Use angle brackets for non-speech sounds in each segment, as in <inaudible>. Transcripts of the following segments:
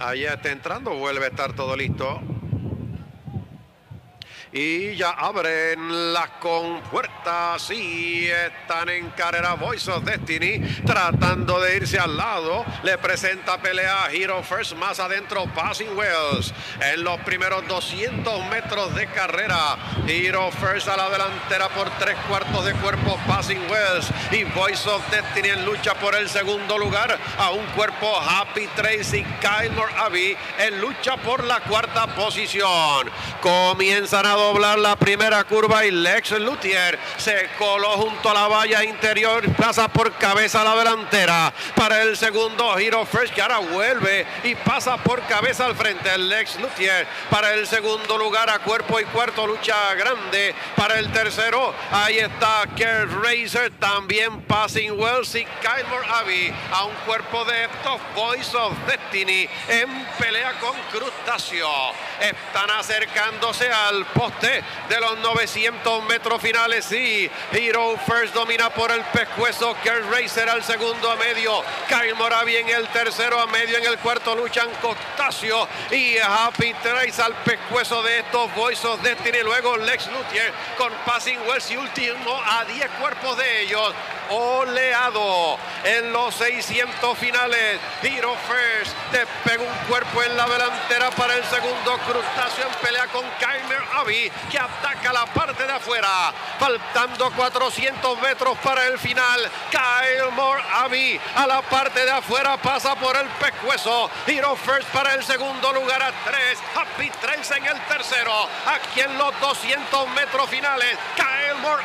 Ahí está entrando, vuelve a estar todo listo. Y ya abren las compuertas y están en carrera Voice of Destiny tratando de irse al lado. Le presenta pelea Hero First más adentro Passing Wells en los primeros 200 metros de carrera. Hero First a la delantera por tres cuartos de cuerpo Passing Wells y Voice of Destiny en lucha por el segundo lugar a un cuerpo Happy Tracy Kylor Abbey en lucha por la cuarta posición. Comienzan a doblar la primera curva y Lex Luthier se coló junto a la valla interior, pasa por cabeza a la delantera para el segundo Hero First que ahora vuelve y pasa por cabeza al frente. Lex Luthier para el segundo lugar a cuerpo y cuarto. Lucha grande para el tercero. Ahí está Kurt Racer también Passing Wells y Kyle Abbey a un cuerpo de estos Voice of Destiny en pelea con Crustáceo. Están acercándose al de los 900 metros finales. Y Hero First domina por el pescuezo. Kurt Racer al segundo a medio. Kyle Moravi en el tercero a medio. En el cuarto luchan Costacio y Happy Trace al pescuezo de estos Voice of Destiny. Luego Lex Luthier con Passing Wells y último a 10 cuerpos de ellos. Oleado en los 600 finales. Hero First despega un cuerpo en la delantera para el segundo crustáceo en pelea con Kyler Abbey que ataca la parte de afuera. Faltando 400 metros para el final. Kyle Moore a la parte de afuera pasa por el pescuezo. Hero First para el segundo lugar a 3. Happy Trails en el tercero. Aquí en los 200 metros finales. Kyle Moore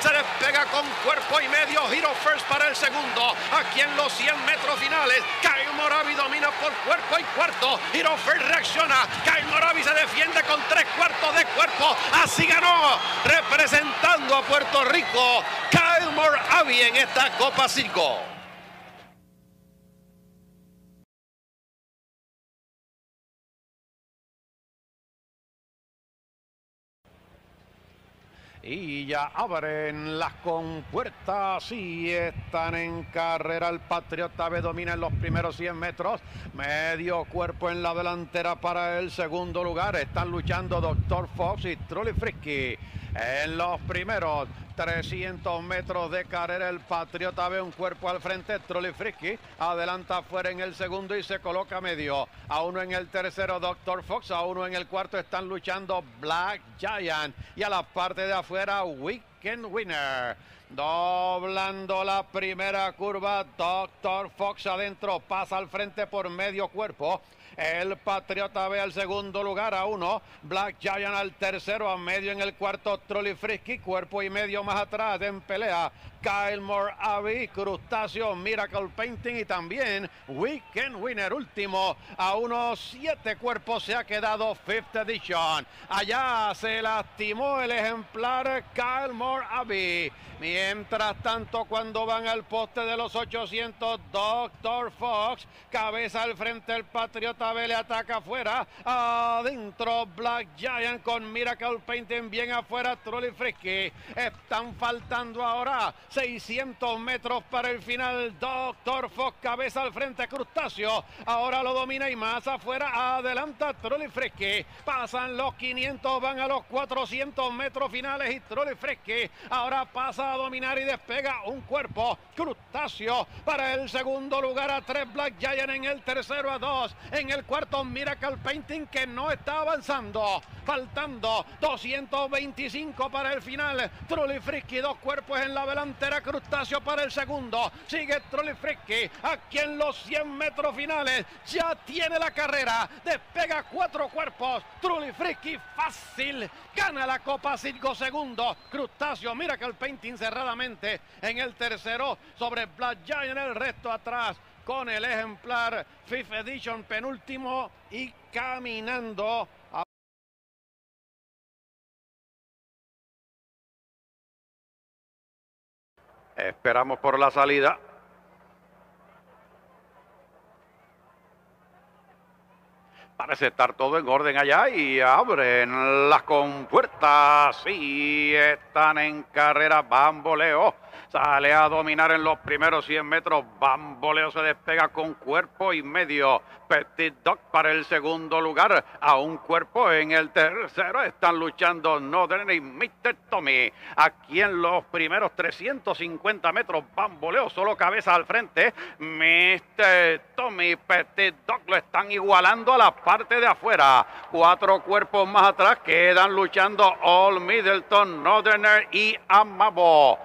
se despega con cuerpo y medio. Hero First para el segundo. Aquí en los 100 metros finales. Kyle Moravi domina por cuerpo y cuarto. Hero First reacciona. Kyle Moravi se defiende con tres cuartos de cuerpo. Así ganó. Representando a Puerto Rico. Kyle Moravi en esta Copa 5. Y ya abren las compuertas y están en carrera. El Patriota B domina en los primeros 100 metros. Medio cuerpo en la delantera para el segundo lugar. Están luchando Dr. Fox y Trulli Frisky. En los primeros 300 metros de carrera, el Patriota ve un cuerpo al frente. Trulli Frisky adelanta afuera en el segundo y se coloca medio. A uno en el tercero, Dr. Fox. A uno en el cuarto están luchando Black Giant. Y a la parte de afuera, Weekend Winner. Doblando la primera curva, Dr. Fox adentro, pasa al frente por medio cuerpo. El Patriota ve al segundo lugar a uno. Black Giant al tercero, a medio en el cuarto. Trolly Frisky, cuerpo y medio más atrás en pelea. Kyle Moore Abbey, Crustáceo, Miracle Painting y también Weekend Winner último. A unos siete cuerpos se ha quedado Fifth Edition. Allá se lastimó el ejemplar Kyle Moore Abbey. Mientras tanto, cuando van al poste de los 800, Dr. Fox, cabeza al frente, el Patriota B le ataca afuera. Adentro, Black Giant con Miracle Painting bien afuera, Trolly Frisky. Están faltando ahora 600 metros para el final. Doctor Fox, cabeza al frente, Crustáceo. Ahora lo domina y más afuera. Adelanta Trolli Fresque. Pasan los 500, van a los 400 metros finales y Trolli Fresque. Ahora pasa a dominar y despega un cuerpo. Crustáceo para el segundo lugar a 3 Black Giant en el tercero a 2. En el cuarto Miracle Painting que no está avanzando. Faltando 225 para el final. Trolli Frisky, dos cuerpos en la delantera. Crustáceo para el segundo. Sigue Trolli Frisky. Aquí en los 100 metros finales. Ya tiene la carrera. Despega cuatro cuerpos. Trulli Frisky fácil. Gana la Copa 5 segundos. Crustáceo. Mira que el painting cerradamente en el tercero sobre Black Giant. El resto atrás con el ejemplar Fifth Edition penúltimo y caminando. Esperamos por la salida. Parece estar todo en orden allá y abren las compuertas. Sí, están en carrera Bamboleo. Sale a dominar en los primeros 100 metros. Bamboleo se despega con cuerpo y medio. Petit Doc para el segundo lugar. A un cuerpo en el tercero. Están luchando Northern y Mr. Tommy. Aquí en los primeros 350 metros. Bamboleo solo cabeza al frente. Mr. Tommy Petit Doc lo están igualando a la parte de afuera. Cuatro cuerpos más atrás quedan luchando All Middleton, Northerner y Amabo.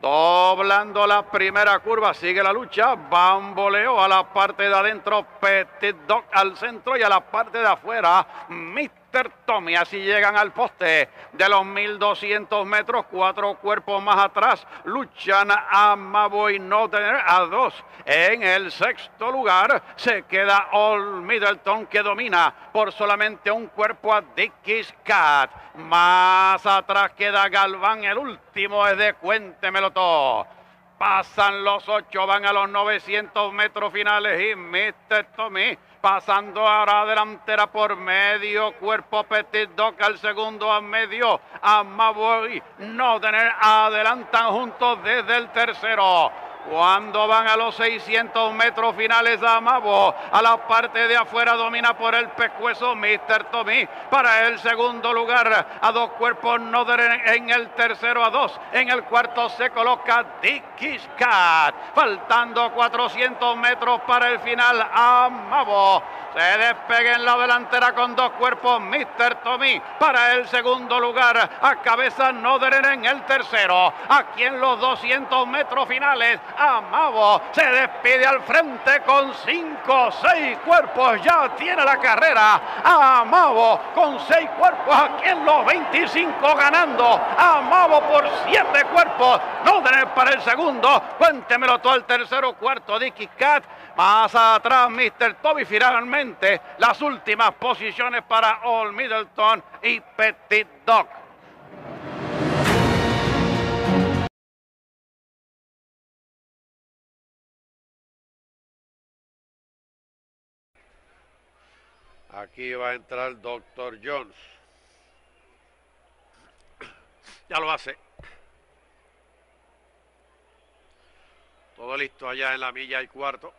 Doblando la primera curva, sigue la lucha. Bamboleo a la parte de adentro, Petit Doc al centro y a la parte de afuera, Mr. Tommy. Así llegan al poste de los 1200 metros. Cuatro cuerpos más atrás luchan a Mabo y no tener a dos. En el sexto lugar se queda All Middleton que domina por solamente un cuerpo a Dickies Cat. Más atrás queda Galván. El último es de Cuéntemelo todo. Pasan los ocho, van a los 900 metros finales y Mr. Tommy pasando ahora delantera por medio, cuerpo Petit Doc al segundo a medio, Amaboy, no tener, adelantan juntos desde el tercero. Cuando van a los 600 metros finales Amabo, a la parte de afuera domina por el pescuezo Mr. Tommy para el segundo lugar. A dos cuerpos Noder en el tercero a dos. En el cuarto se coloca Dickies Cat. Faltando 400 metros para el final. Amabo se despega en la delantera con dos cuerpos Mr. Tommy para el segundo lugar. A cabeza Noderen en el tercero. Aquí en los 200 metros finales. Amabo se despide al frente con cinco, seis cuerpos. Ya tiene la carrera. Amabo con seis cuerpos aquí en los 25 ganando. Amabo por siete cuerpos. Noderen para el segundo. Cuéntemelo todo el tercero, cuarto. Dicky Cat. Más atrás, Mr. Toby finalmente las últimas posiciones para All Middleton y Petit Doc. Aquí va a entrar Dr. Jones. <clears throat> Ya lo hace. Todo listo allá en la milla y cuarto.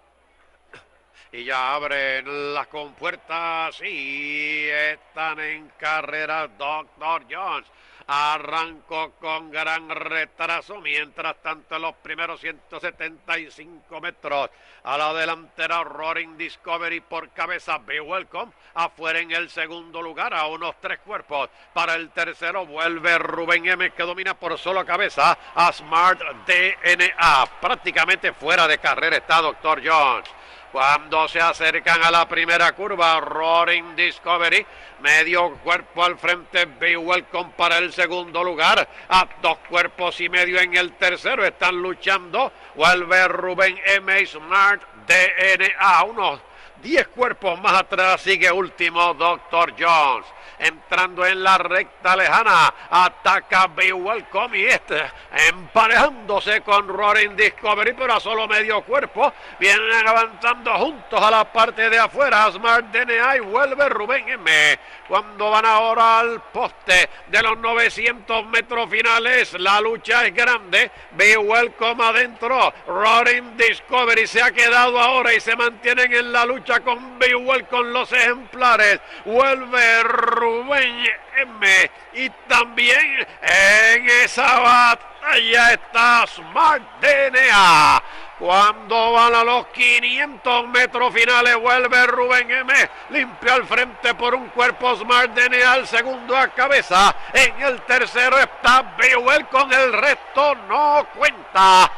Y ya abren las compuertas y están en carrera Dr. Jones. Arrancó con gran retraso, mientras tanto los primeros 175 metros a la delantera Roaring Discovery por cabeza Be Welcome, afuera en el segundo lugar a unos tres cuerpos, para el tercero vuelve Rubén M que domina por solo cabeza a Smart DNA, prácticamente fuera de carrera está Dr. Jones. Cuando se acercan a la primera curva, Roaring Discovery, medio cuerpo al frente, Be Welcome para el segundo lugar, a dos cuerpos y medio en el tercero, están luchando, vuelve Rubén M. Smart, DNA, unos 10 cuerpos más atrás sigue último Dr. Jones. Entrando en la recta lejana, ataca Be Welcome y este emparejándose con Roaring Discovery, pero a solo medio cuerpo. Vienen avanzando juntos a la parte de afuera. Smart DNA y vuelve Rubén M. Cuando van ahora al poste de los 900 metros finales, la lucha es grande. Be Welcome adentro. Roaring Discovery se ha quedado ahora y se mantienen en la lucha con Bewell con los ejemplares. Vuelve Rubén M. Y también en esa batalla está Smart DNA. Cuando van a los 500 metros finales, vuelve Rubén M. Limpia al frente por un cuerpo Smart DNA al segundo a cabeza. En el tercero está Bewell con el resto no cuenta.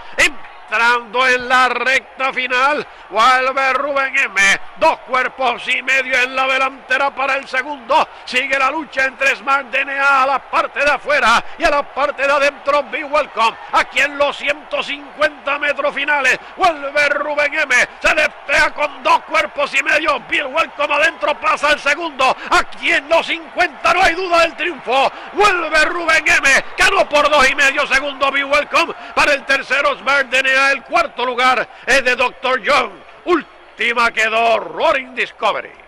Entrando en la recta final, vuelve Rubén M. Dos cuerpos y medio en la delantera para el segundo. Sigue la lucha entre Smart DNA a la parte de afuera y a la parte de adentro. Be Welcome. Aquí en los 150 metros finales, vuelve Rubén M. Se despega con dos cuerpos y medio. Bill Welcome adentro pasa el segundo. Aquí en los 50 no hay duda del triunfo. Vuelve Rubén M. Ganó por dos y medio segundo. Be Welcome. Para el tercero, Smart DNA. El cuarto lugar es de Dr. John. Última quedó Roaring Discovery.